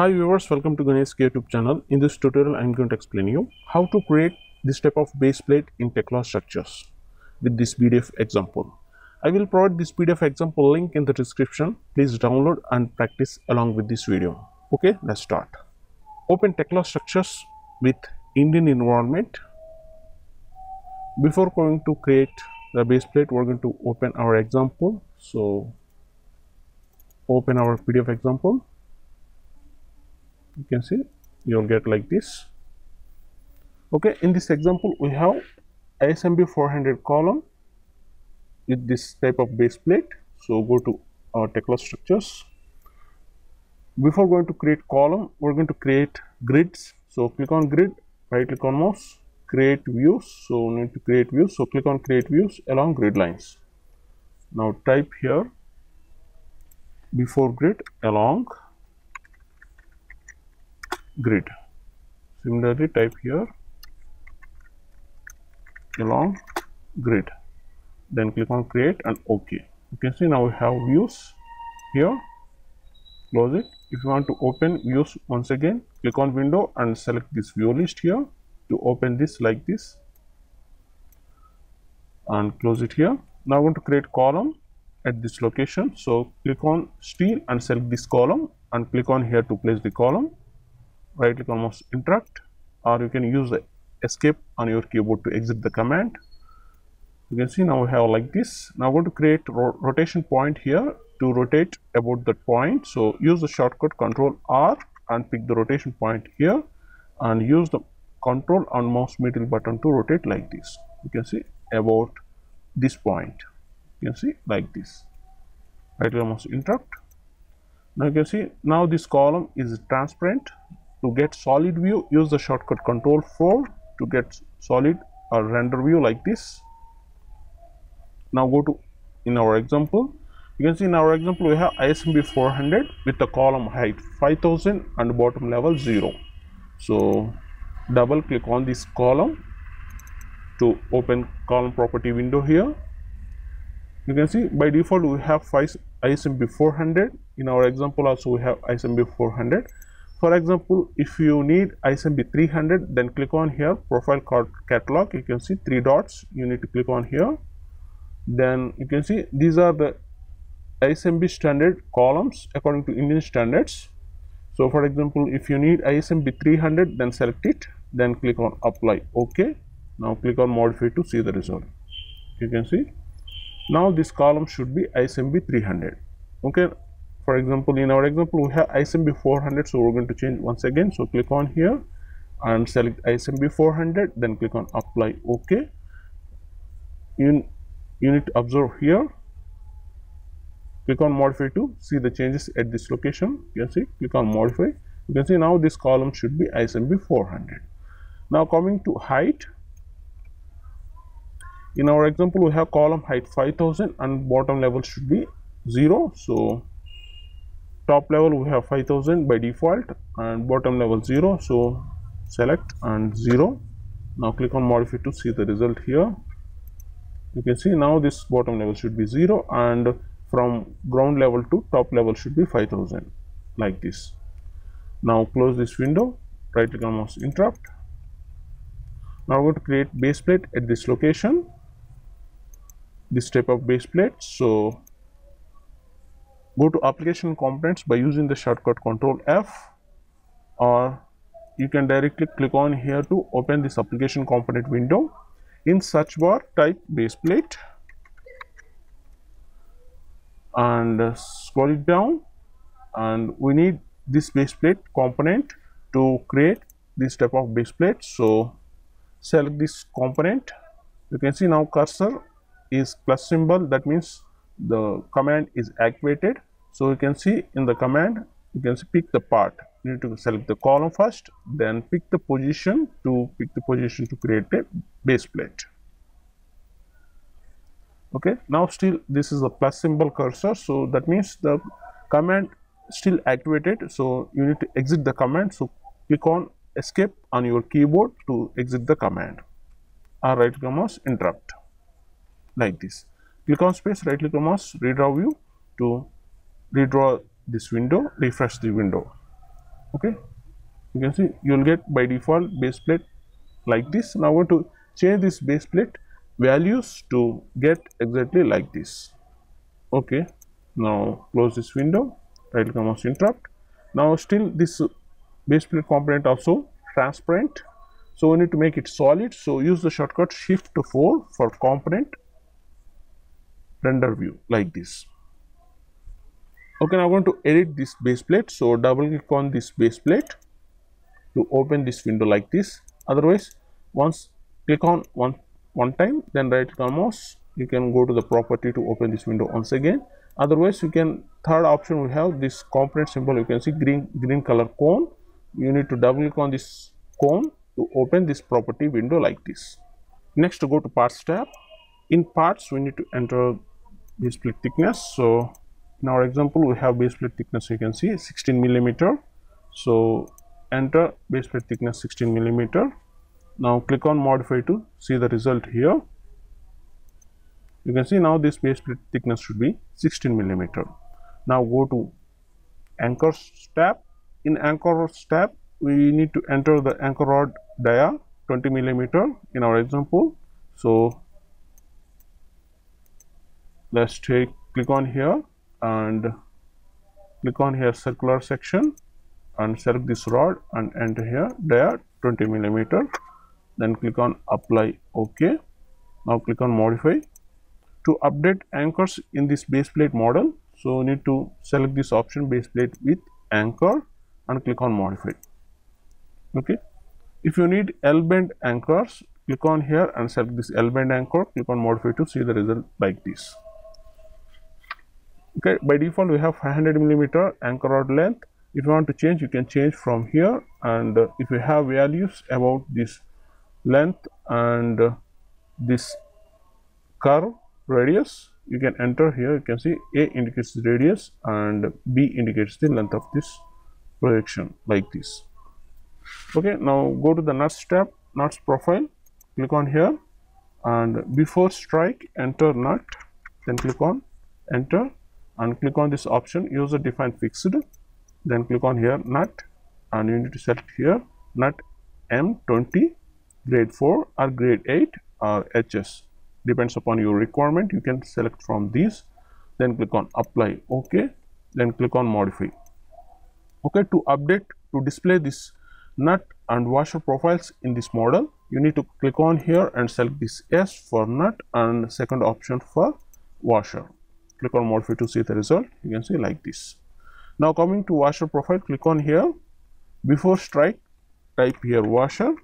Hi viewers, welcome to Gani SK YouTube channel. In this tutorial, I am going to explain you how to create this type of base plate in Tekla structures with this PDF example. I will provide this PDF example link in the description. Please download and practice along with this video. Okay, let's start. Open Tekla structures with Indian environment. Before going to create the base plate, we're going to open our example. So, open our PDF example you can see you'll get like this. Okay in this example we have ISMB 400 column with this type of base plate. So go to our Tekla structures. Before going to create column we're going to create grids. So click on grid right click on mouse create views. So we need to create views. So click on create views along grid lines. Now type here before grid along grid. Similarly type here along grid. Then click on create and ok. You can see now we have views here. Close it. If you want to open views once again click on window and select this view list here to open this like this. And close it here. Now I want to create column at this location. So click on steel and select this column and click on here to place the column right click on mouse interrupt or you can use the escape on your keyboard to exit the command. You can see now we have like this. Now I'm going to create ro rotation point here to rotate about that point. So use the shortcut control R and pick the rotation point here and use the control and mouse middle button to rotate like this. You can see about this point. You can see like this. Right click mouse interrupt now you can see now this column is transparent to get solid view use the shortcut control 4 to get solid or render view like this. Now go to in our example you can see in our example we have ISMB 400 with the column height 5000 and bottom level 0 so double click on this column to open column property window here. You can see by default we have ISMB 400 in our example also we have ISMB 400 for example if you need ISMB 300 then click on here profile catalog. You can see three dots. You need to click on here. Then you can see these are the ISMB standard columns according to Indian standards. So for example if you need ISMB 300 then select it. Then click on apply. Ok. Now click on modify to see the result. You can see. Now this column should be ISMB 300 okay for example in our example we have ISMB 400 so we're going to change once again. So click on here and select ISMB 400 then click on apply ok you, you need to observe here click on modify to see the changes at this location. You can see click on modify. You can see now this column should be ISMB 400 now coming to height in our example we have column height 5000 and bottom level should be 0 so top level we have 5000 by default and bottom level 0 so select and 0 now click on modify to see the result here. You can see now this bottom level should be 0 and from ground level to top level should be 5000 like this. Now close this window right click on mouse interrupt. Now we're going to create base plate at this location. This type of base plate so go to application components by using the shortcut control F or you can directly click on here to open this application component window. In search bar type base plate and scroll it down. And we need this base plate component to create this type of base plate. So select this component. You can see now cursor is plus symbol. That means the command is activated so you can see in the command you can see pick the part. You need to select the column first then pick the position to pick the position to create a base plate. Okay now still this is a plus symbol cursor. So that means the command still activated. So you need to exit the command. So click on escape on your keyboard to exit the command. Or right click mouse interrupt. Like this. Click on space right click mouse redraw view to redraw this window refresh the window. Okay? You can see you will get by default base plate like this. Now i want to change this base plate values to get exactly like this. Okay? Now close this window. On mouse interrupt. Now still this base plate component also transparent. So we need to make it solid. So use the shortcut shift to 4 for component render view like this okay now i want to edit this base plate. So double click on this base plate to open this window like this. Otherwise once click on one one time then right click on mouse. You can go to the property to open this window once again. Otherwise you can third option we have this component symbol. You can see green green color cone. You need to double click on this cone to open this property window like this. Next to go to parts tab. In parts we need to enter this plate thickness. So in our example we have base plate thickness you can see 16 millimeter. So enter base plate thickness 16 millimeter. Now click on modify to see the result here. You can see now this base plate thickness should be 16 millimeter. Now go to anchor tab. In anchor tab we need to enter the anchor rod dia 20 millimeter in our example. So let's take click on here and click on here circular section and select this rod and enter here dia 20 millimeter. Then click on apply ok now click on modify. To update anchors in this base plate model so we need to select this option base plate with anchor and click on modify. Okay. If you need L bend anchors click on here and select this L bend anchor. Click on modify to see the result like this okay by default we have 500 millimeter anchor rod length. If you want to change you can change from here. And uh, if you have values about this length and uh, this curve radius you can enter here. You can see a indicates the radius and b indicates the length of this projection like this. Okay now go to the nuts tab nuts profile. Click on here. And before strike enter nut. Then click on enter and click on this option user defined fixed then click on here nut and you need to select here nut m20 grade 4 or grade 8 or hs depends upon your requirement you can select from these. Then click on apply ok then click on modify. Okay to update to display this nut and washer profiles in this model you need to click on here and select this s for nut and second option for washer click on modify to see the result. You can see like this. Now coming to washer profile click on here. Before strike type here washer.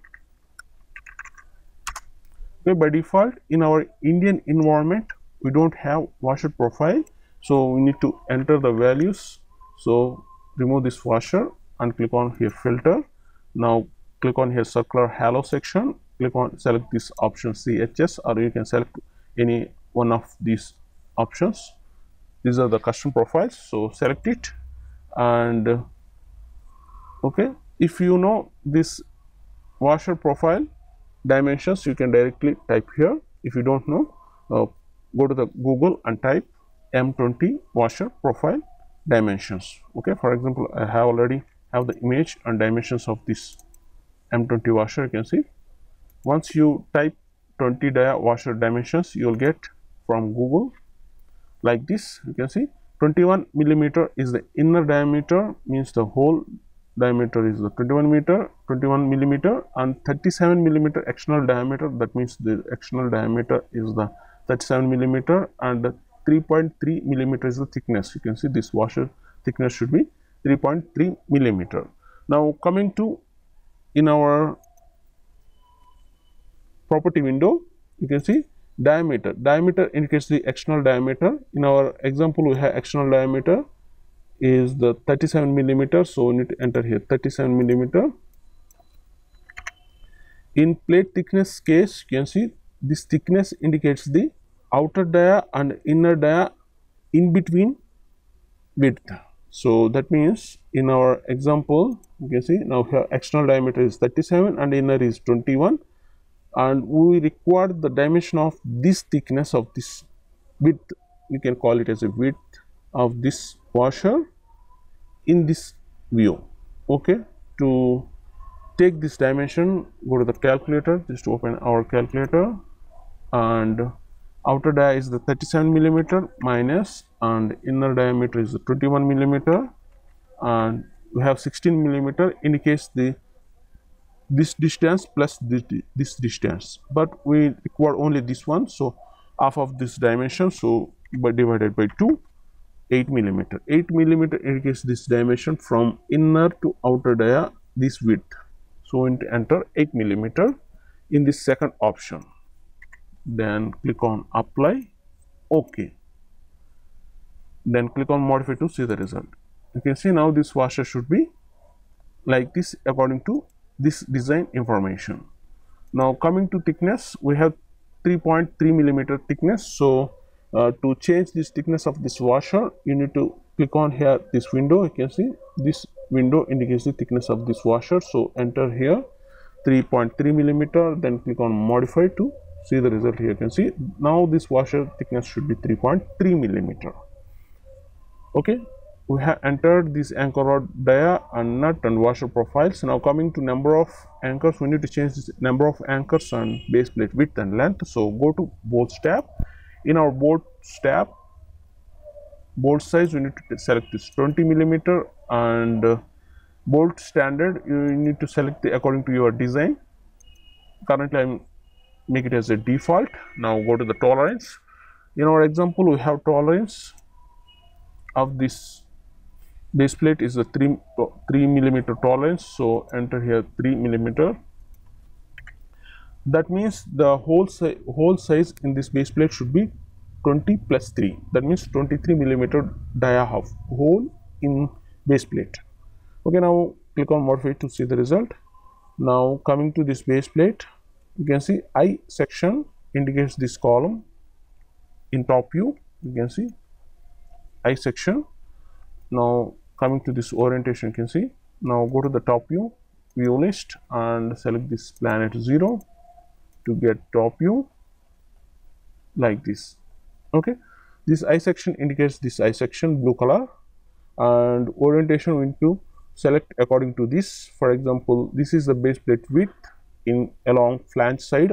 Okay by default in our indian environment we don't have washer profile. So we need to enter the values. So remove this washer and click on here filter. Now click on here circular hollow section. Click on select this option chs or you can select any one of these options these are the custom profiles so select it. And okay if you know this washer profile dimensions you can directly type here. If you don't know uh, go to the google and type m20 washer profile dimensions. Okay for example i have already have the image and dimensions of this m20 washer you can see. Once you type 20 dia washer dimensions you will get from google like this you can see. 21 millimeter is the inner diameter means the whole diameter is the 21 meter 21 millimeter and 37 millimeter external diameter that means the external diameter is the 37 millimeter and 3.3 millimeter is the thickness. You can see this washer thickness should be 3.3 millimeter. Now coming to in our property window you can see diameter. Diameter indicates the external diameter. In our example we have external diameter is the 37 millimeter. So we need to enter here. 37 millimeter. In plate thickness case you can see this thickness indicates the outer dia and inner dia in between width. So that means in our example you can see now here external diameter is 37 and inner is 21 and we require the dimension of this thickness of this width we can call it as a width of this washer in this view okay? To take this dimension go to the calculator just open our calculator and outer dia is the 37 millimeter minus and inner diameter is the 21 millimeter and we have 16 millimeter indicates the this distance plus this, this distance. But we require only this one so half of this dimension so by divided by 2 8 millimeter. 8 millimeter indicates this dimension from inner to outer dia this width. So we enter 8 millimeter in the second option. Then click on apply ok then click on modify to see the result. You can see now this washer should be like this according to this design information. Now coming to thickness, we have 3.3 millimeter thickness. So uh, to change this thickness of this washer, you need to click on here this window. You can see this window indicates the thickness of this washer. So enter here 3.3 millimeter, then click on modify to see the result here. You can see now this washer thickness should be 3.3 millimeter. Okay, we have entered this anchor rod dia and nut and washer profiles. Now coming to number of anchors we need to change this number of anchors and base plate width and length. So go to bolts tab in our bolts tab bolt size we need to select this 20 millimeter and uh, bolt standard you need to select the, according to your design. Currently i'm make it as a default. Now go to the tolerance. In our example we have tolerance of this base plate is a 3 3 millimeter tolerance so enter here 3 millimeter. That means the whole size whole size in this base plate should be 20 plus 3 that means 23 millimeter dia of hole in base plate. Okay now click on modify to see the result. Now coming to this base plate you can see i section indicates this column. In top view you can see i section. Now coming to this orientation you can see. Now go to the top view view list and select this planet 0 to get top view like this. Okay? This i section indicates this i section blue color and orientation we need to select according to this. For example this is the base plate width in along flange side.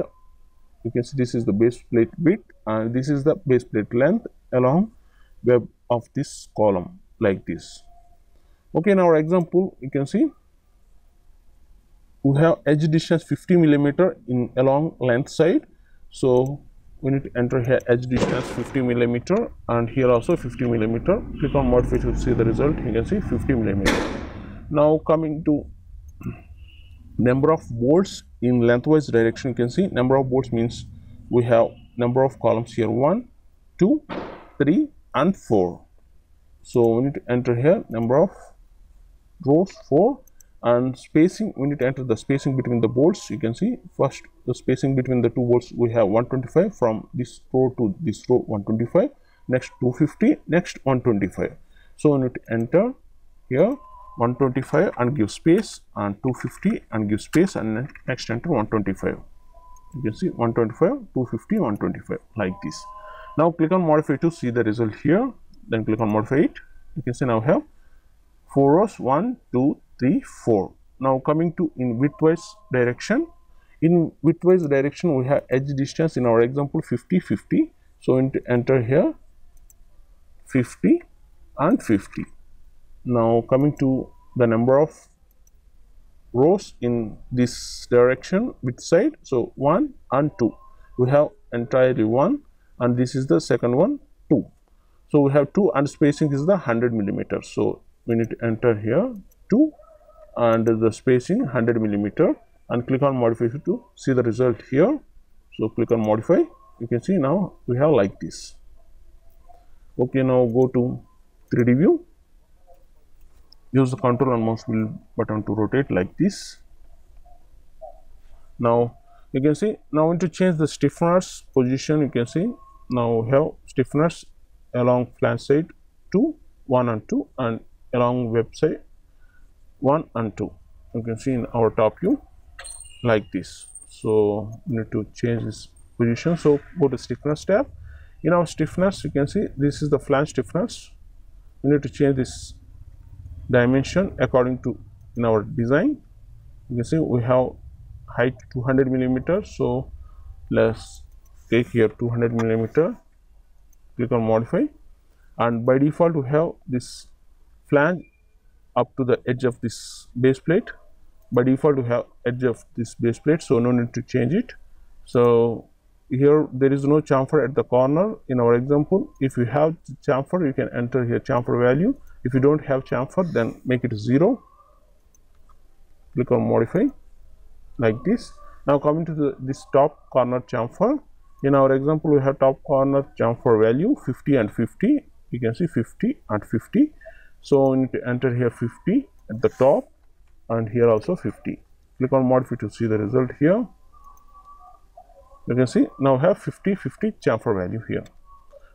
You can see this is the base plate width and this is the base plate length along web of this column like this okay in our example you can see. We have edge distance 50 millimeter in along length side. So we need to enter here edge distance 50 millimeter and here also 50 millimeter. Click on modify to see the result. You can see 50 millimeter. Now coming to number of bolts in lengthwise direction you can see number of bolts means we have number of columns here one two three and four. So we need to enter here number of rows 4 and spacing we need to enter the spacing between the bolts you can see first the spacing between the two bolts we have 125 from this row to this row 125 next 250 next 125 so we need to enter here 125 and give space and 250 and give space and next enter 125 you can see 125 250 125 like this. Now click on modify to see the result here. Then click on modify it. You can see now have 4 rows 1 2 3 4 now coming to in widthwise direction in widthwise direction we have edge distance in our example 50 50 so enter here 50 and 50 now coming to the number of rows in this direction with side? So 1 and 2 we have entirely 1 and this is the second one 2 so we have 2 and spacing is the 100 millimeters. So we need to enter here 2 and the spacing 100 millimeter and click on modify to see the result here. So click on modify. You can see now we have like this. Okay now go to 3d view. Use the control and mouse wheel button to rotate like this. Now you can see now want to change the stiffeners position. You can see now we have stiffeners along flange side 2 1 and 2 and along website 1 and 2 you can see in our top view like this. So we need to change this position. So go to stiffness tab. In our stiffness you can see this is the flange stiffness. We need to change this dimension according to in our design. You can see we have height 200 millimeter. So let's take here 200 millimeter. Click on modify. And by default we have this flange up to the edge of this base plate. By default we have edge of this base plate so no need to change it. So here there is no chamfer at the corner. In our example if you have chamfer you can enter here chamfer value. If you don't have chamfer then make it zero. Click on modify like this. Now coming to the this top corner chamfer. In our example we have top corner chamfer value 50 and 50 you can see 50 and 50 so we need to enter here 50 at the top and here also 50 click on modify to see the result here. You can see now have 50 50 chamfer value here.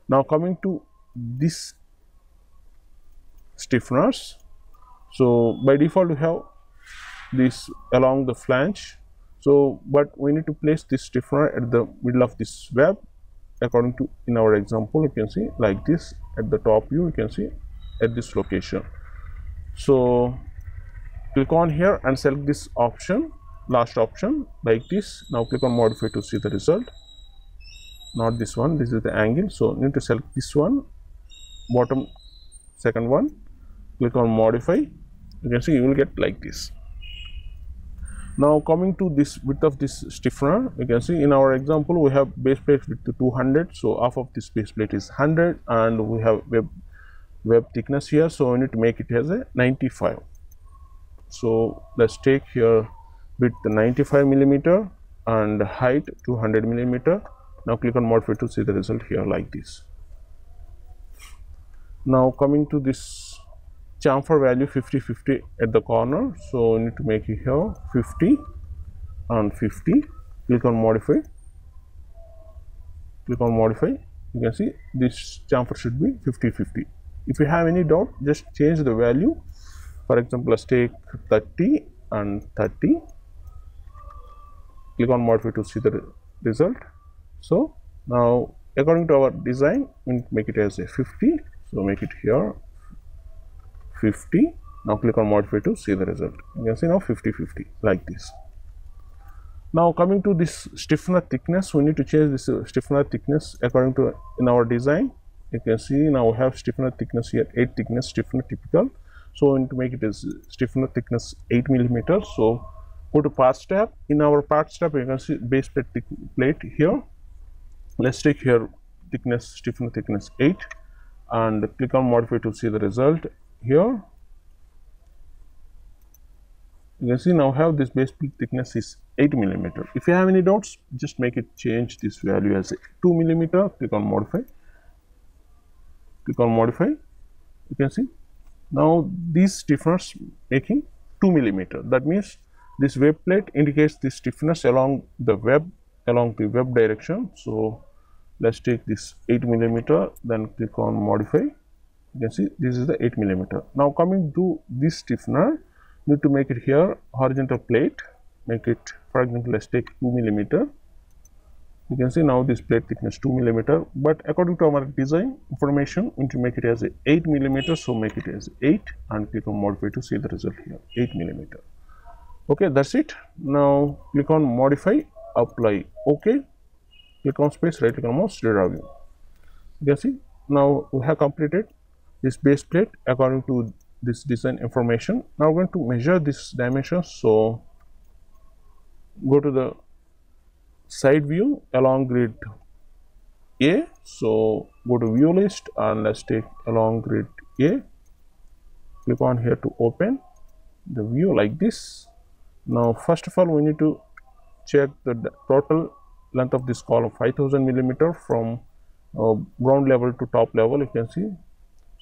Now coming to this stiffeners. So by default we have this along the flange. So but we need to place this stiffener at the middle of this web. According to in our example you can see like this. At the top view you can see at this location. So click on here and select this option last option like this. Now click on modify to see the result. Not this one this is the angle. So need to select this one bottom second one. Click on modify. You can see you will get like this. Now coming to this width of this stiffener you can see in our example we have base plate width 200 so half of this base plate is 100 and we have web web thickness here so we need to make it as a 95 so let's take here width 95 millimeter and height 200 millimeter. Now click on modify to see the result here like this. Now coming to this chamfer value 50 50 at the corner so we need to make it here 50 and 50 click on modify. Click on modify. You can see this chamfer should be 50 50 if you have any doubt just change the value. For example let's take 30 and 30 click on modify to see the result. So now according to our design we make it as a 50 so make it here 50 now click on modify to see the result. You can see now 50 50 like this. Now coming to this stiffener thickness we need to change this uh, stiffener thickness according to in our design you can see now we have stiffener thickness here 8 thickness stiffener typical. So we need to make it as stiffener thickness 8 millimeter so go to parts tab. In our parts tab you can see base plate plate here. Let's take here thickness stiffener thickness 8 and click on modify to see the result here. You can see now have this base plate thickness is 8 millimeter. If you have any doubts just make it change this value as 2 millimeter. Click on modify click on modify you can see. Now these stiffeners making 2 millimeter. That means this web plate indicates the stiffness along the web along the web direction. So let's take this 8 millimeter then click on modify. You can see this is the 8 millimeter. Now coming to this stiffener need to make it here horizontal plate make it for example let's take 2 millimeter you can see now this plate thickness 2 millimeter but according to our design information we need to make it as a 8 millimeter so make it as 8 and click on modify to see the result here 8 millimeter. Okay that's it. Now click on modify apply okay. Click on space right click on mouse drawing you can see now we have completed this base plate according to this design information. Now we're going to measure this dimension so go to the side view along grid A. So, go to view list and let's take along grid A. Click on here to open the view like this. Now, first of all, we need to check the total length of this column 5000 millimeter from uh, ground level to top level you can see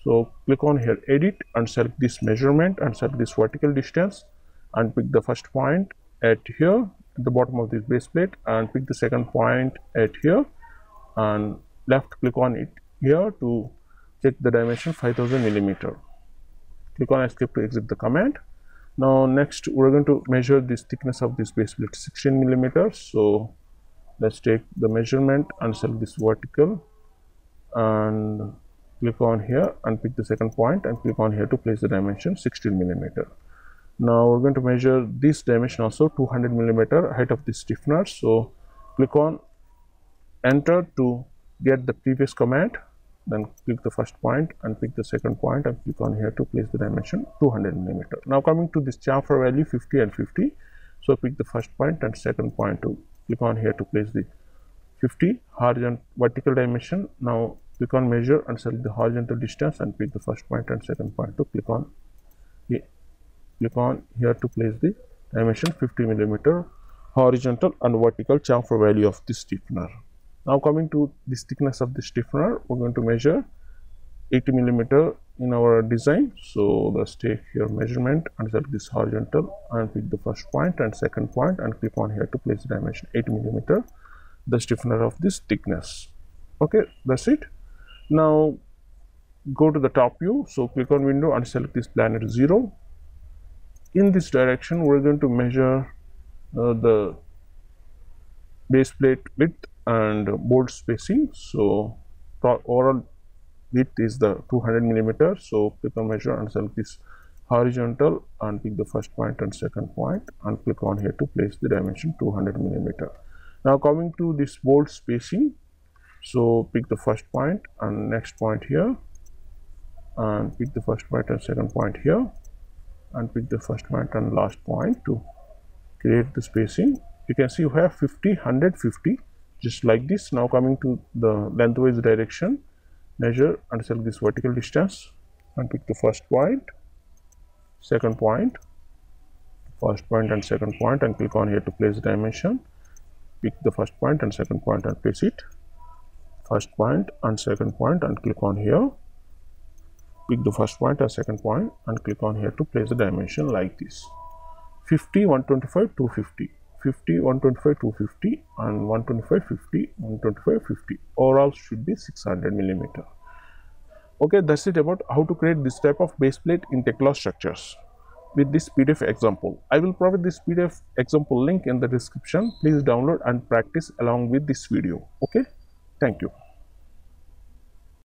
so click on here edit and select this measurement and select this vertical distance and pick the first point at here the bottom of this base plate and pick the second point at here and left click on it here to check the dimension 5000 millimeter. Click on escape to exit the command. Now next we're going to measure this thickness of this base plate 16 millimeters. So let's take the measurement and select this vertical and click on here and pick the second point and click on here to place the dimension 16 millimeter now we're going to measure this dimension also 200 millimeter height of the stiffener so click on enter to get the previous command then click the first point and pick the second point and click on here to place the dimension 200 millimeter. Now coming to this chamfer value 50 and 50 so pick the first point and second point to click on here to place the 50 horizontal vertical dimension. Now click on measure and select the horizontal distance and pick the first point and second point to click on click on here to place the dimension 50 millimeter horizontal and vertical chamfer value of the stiffener. Now coming to the thickness of the stiffener, we're going to measure 80 millimeter in our design. So let's take here measurement and select this horizontal and pick the first point and second point and click on here to place the dimension 80 millimeter, the stiffener of this thickness. Okay, that's it. Now go to the top view. So click on window and select this planet 0 in this direction we're going to measure uh, the base plate width and bolt spacing. So overall width is the 200 millimeter. So click on measure and select this horizontal and pick the first point and second point and click on here to place the dimension 200 millimeter. Now coming to this bolt spacing so pick the first point and next point here and pick the first point and second point here and pick the first point and last point to create the spacing. You can see you have 50 150 just like this. Now coming to the lengthwise direction measure and select this vertical distance and pick the first point second point first point and second point and click on here to place the dimension. Pick the first point and second point and place it. First point and second point and click on here pick the first point or second point and click on here to place the dimension like this. 50 125 250 50 125 250 and 125 50 125 50 overall should be 600 millimeter. Okay that's it about how to create this type of base plate in Tekla structures. With this pdf example i will provide this pdf example link in the description. Please download and practice along with this video. Okay thank you